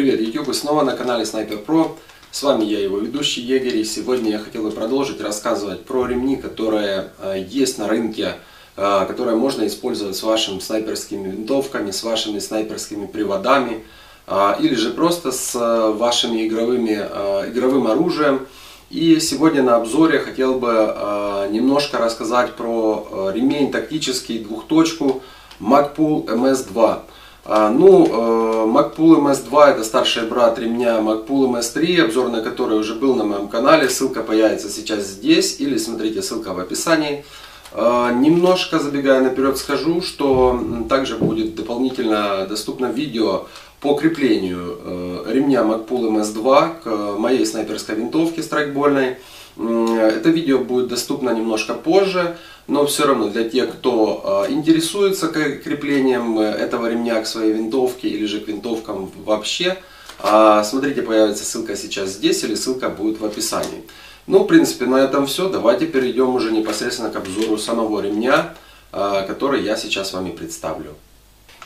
Привет, YouTube, вы снова на канале Sniper Pro. С вами я, его ведущий Егерь, и сегодня я хотел бы продолжить рассказывать про ремни, которые э, есть на рынке, э, которые можно использовать с вашими снайперскими винтовками, с вашими снайперскими приводами, э, или же просто с вашими игровыми, игровым оружием. И сегодня на обзоре хотел бы немножко рассказать про ремень тактический двухточку Magpul MS2. А, ну, Macpool MS2 это старший брат ремня Macpool MS3, обзор на который уже был на моем канале. Ссылка появится сейчас здесь или смотрите ссылка в описании. А, немножко забегая наперед скажу, что также будет дополнительно доступно видео по креплению э, ремня Macpool MS2 к моей снайперской винтовке страйкбольной. Это видео будет доступно немножко позже, но все равно для тех, кто а, интересуется креплением э, этого ремня к своей винтовке или же к винтовкам вообще, а, смотрите, появится ссылка сейчас здесь или ссылка будет в описании. Ну, в принципе, на этом все. Давайте перейдем уже непосредственно к обзору самого ремня, а, который я сейчас вами представлю.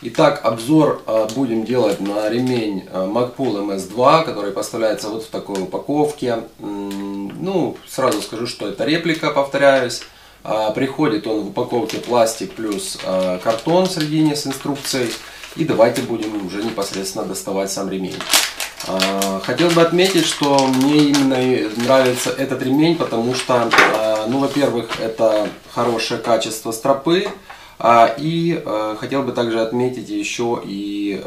Итак, обзор будем делать на ремень Magpul MS2, который поставляется вот в такой упаковке. Ну, сразу скажу, что это реплика, повторяюсь. А, приходит он в упаковке пластик плюс а, картон в середине с инструкцией. И давайте будем уже непосредственно доставать сам ремень. А, хотел бы отметить, что мне именно нравится этот ремень, потому что, ну, во-первых, это хорошее качество стропы, и хотел бы также отметить еще и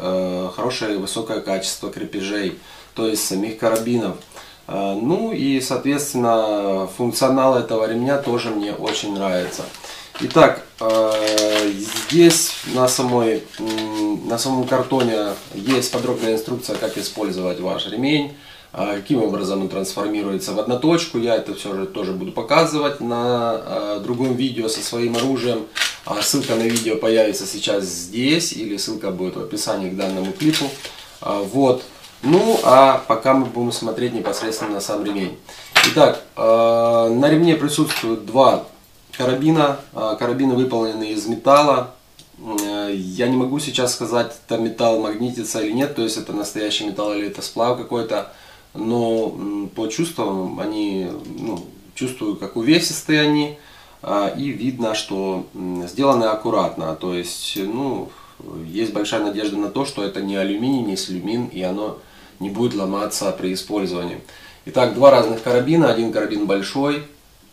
хорошее высокое качество крепежей, то есть самих карабинов. А, ну и, соответственно, функционал этого ремня тоже мне очень нравится. Итак, а, здесь на, самой, на самом картоне есть подробная инструкция, как использовать ваш ремень, а, каким образом он трансформируется в одноточку. Я это все же тоже буду показывать на другом видео со своим оружием. Ссылка на видео появится сейчас здесь или ссылка будет в описании к данному клипу. Вот. Ну, а пока мы будем смотреть непосредственно на сам ремень. Итак, э, на ремне присутствуют два карабина. Э, карабины выполнены из металла. Э, я не могу сейчас сказать, это металл магнитится или нет, то есть это настоящий металл или это сплав какой-то. Но по чувствам они, ну, чувствую, как увесистые они. И видно, что сделаны аккуратно. То есть, ну, есть большая надежда на то, что это не алюминий, не слюмин, и оно не будет ломаться при использовании. Итак, два разных карабина. Один карабин большой,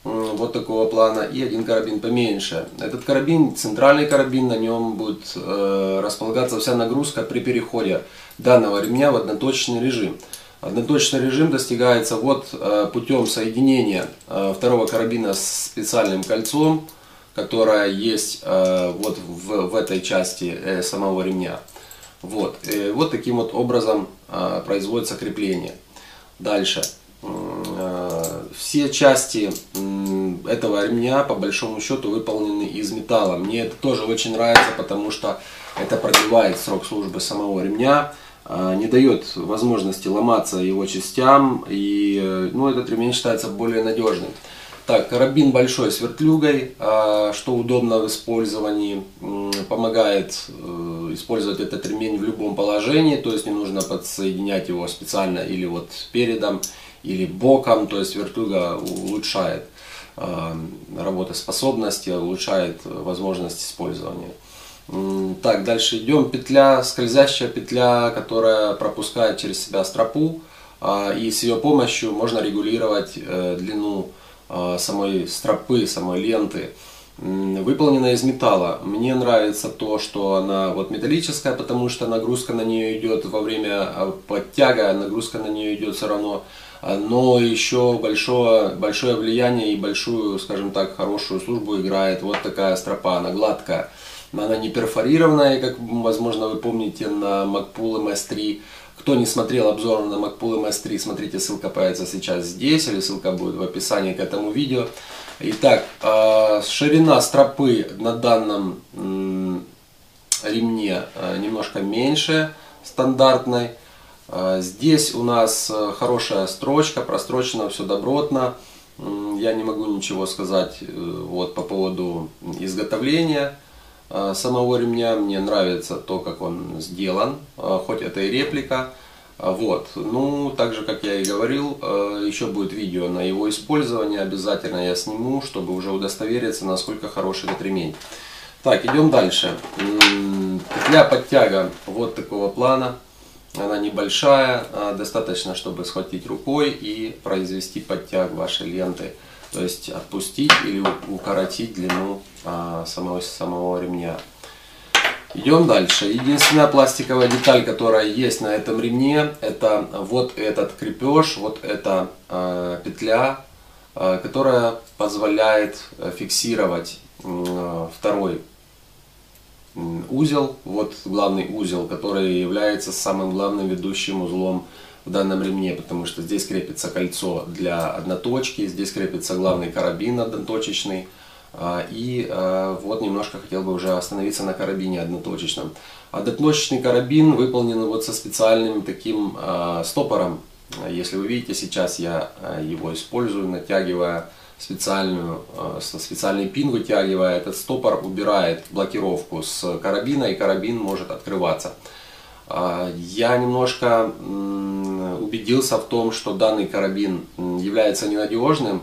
вот такого плана, и один карабин поменьше. Этот карабин, центральный карабин, на нем будет э, располагаться вся нагрузка при переходе данного ремня в одноточный режим. Одноточный режим достигается вот э, путем соединения э, второго карабина с специальным кольцом, которое есть э, вот в, в этой части э, самого ремня. Вот, э, вот таким вот образом производится крепление. Дальше. Э, все части этого ремня по большому счету выполнены из металла. Мне это тоже очень нравится, потому что это продлевает срок службы самого ремня, не дает возможности ломаться его частям, и ну, этот ремень считается более надежным. Так, карабин большой с вертлюгой, что удобно в использовании, помогает э, использовать этот ремень в любом положении, то есть не нужно подсоединять его специально или вот передом, или боком, то есть вертлюга улучшает а, работоспособность, улучшает возможность использования. Так, дальше идем. Петля, скользящая петля, которая пропускает через себя стропу, а, и с ее помощью можно регулировать э, длину самой стропы, самой ленты, выполнена из металла. Мне нравится то, что она вот металлическая, потому что нагрузка на нее идет во время а, подтяга, нагрузка на нее идет все равно. А, но еще большое, большое влияние и большую, скажем так, хорошую службу играет вот такая стропа, она гладкая. Она не перфорированная, как, возможно, вы помните на Macpool MS3. Кто не смотрел обзор на Macpool MS3, смотрите, ссылка появится сейчас здесь, или ссылка будет в описании к этому видео. Итак, а, ширина стропы на данном ремне а, немножко меньше стандартной. А, здесь у нас хорошая строчка, прострочено все добротно. Я не могу ничего сказать э, вот, по поводу изготовления. Самого ремня. Мне нравится то, как он сделан, а, хоть это и реплика. А, вот. Ну, так же, как я и говорил, э, еще будет видео на его использование. Обязательно я сниму, чтобы уже удостовериться, насколько хороший этот ремень. Так, идем дальше. Петля подтяга вот такого плана. Она небольшая, достаточно, чтобы схватить рукой и произвести подтяг вашей ленты. То есть отпустить или укоротить длину а, самого, самого ремня. Идем дальше. Единственная пластиковая деталь, которая есть на этом ремне, это вот этот крепеж, вот эта э, петля, э, которая позволяет фиксировать э, второй узел, вот главный узел, который является самым главным ведущим узлом в данном ремне, потому что здесь крепится кольцо для одноточки, здесь крепится главный карабин одноточечный, а, и а, вот немножко хотел бы уже остановиться на карабине одноточечном. Одноточечный карабин выполнен вот со специальным таким а, стопором. Если вы видите, сейчас я его использую, натягивая специальную, специальный пин вытягивая, этот стопор убирает блокировку с карабина, и карабин может открываться. Я немножко убедился в том, что данный карабин является ненадежным.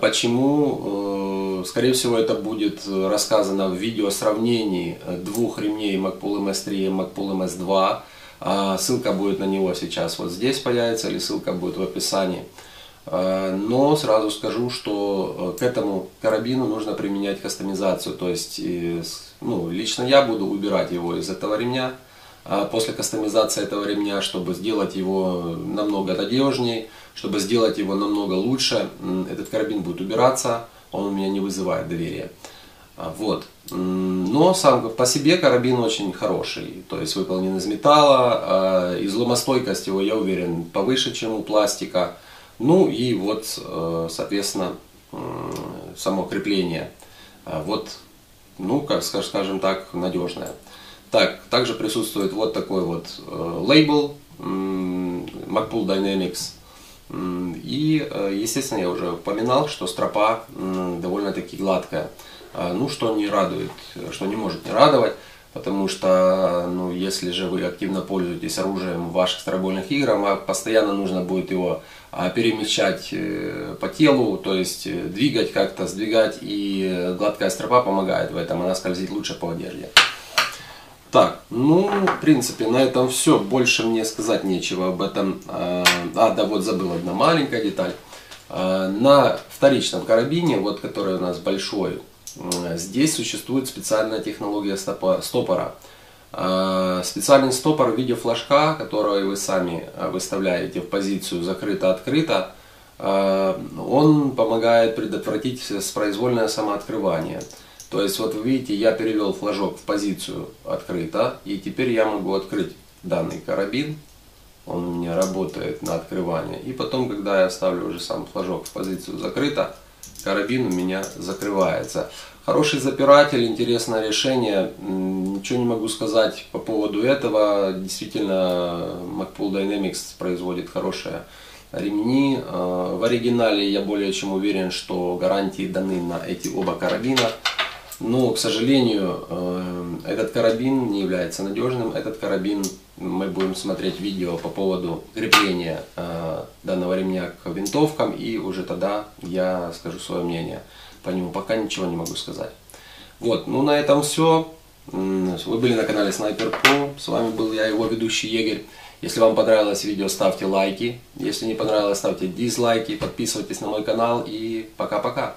Почему Скорее всего, это будет рассказано в видео сравнении двух ремней Macpool MS3 и Macpool MS2. А, ссылка будет на него сейчас вот здесь появится, или ссылка будет в описании. А, но сразу скажу, что э, к этому карабину нужно применять кастомизацию. То есть, ну, лично я буду убирать его из этого ремня а после кастомизации этого ремня, чтобы сделать его намного надежнее, чтобы сделать его намного лучше. Этот карабин будет убираться он у меня не вызывает доверия. А, вот. Но сам по себе карабин очень хороший, то есть выполнен из металла, а, и взломостойкость его, я уверен, повыше, чем у пластика. Ну и вот, э, соответственно, само крепление, а, вот, ну, как скажем так, надежное. Так, также присутствует вот такой вот э, лейбл MacPool Dynamics и, э, естественно, я уже упоминал, что стропа довольно-таки гладкая. А, ну, что не радует, что не может не радовать, потому что, ну, если же вы активно пользуетесь оружием в ваших стробольных играх, вам постоянно нужно будет его а, перемещать э, по телу, то есть э, двигать как-то, сдвигать, и гладкая стропа помогает в этом, она скользит лучше по одежде. Так, ну, в принципе, на этом все. Больше мне сказать нечего об этом. А, а да, вот забыл одна маленькая деталь. А, на вторичном карабине, вот который у нас большой, здесь существует специальная технология стопора. А, специальный стопор в виде флажка, который вы сами выставляете в позицию закрыто-открыто, он помогает предотвратить произвольное самооткрывание. То есть вот вы видите, я перевел флажок в позицию открыто, и теперь я могу открыть данный карабин. Он у меня работает на открывание. И потом, когда я ставлю уже сам флажок в позицию закрыто, карабин у меня закрывается. Хороший запиратель, интересное решение. Ничего не могу сказать по поводу этого. Действительно, Macpool Dynamics производит хорошие ремни. Э, в оригинале я более чем уверен, что гарантии даны на эти оба карабина. Но, к сожалению, э, этот карабин не является надежным. Этот карабин, мы будем смотреть видео по поводу крепления э, данного ремня к винтовкам. И уже тогда я скажу свое мнение по нему. Пока ничего не могу сказать. Вот, ну на этом все. Вы были на канале Sniper Pro. С вами был я, его ведущий Егерь. Если вам понравилось видео, ставьте лайки. Если не понравилось, ставьте дизлайки. Подписывайтесь на мой канал. И пока-пока.